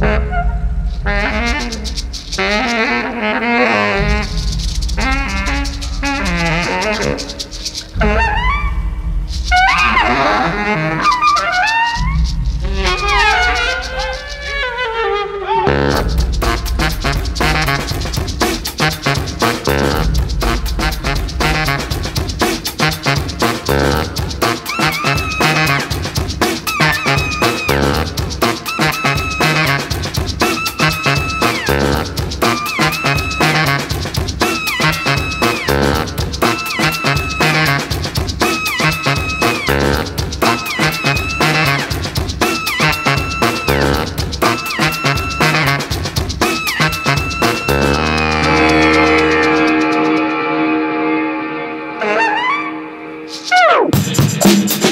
Thank you. Choo!